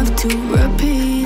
have to repeat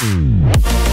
Mm.